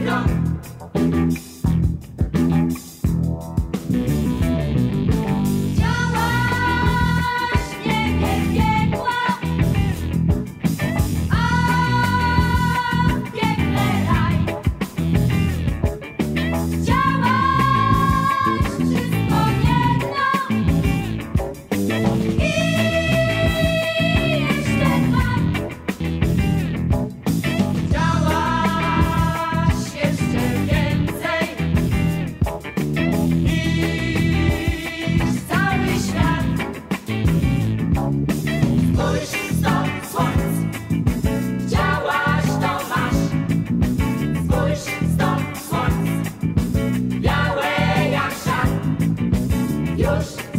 Wisdom. Dios.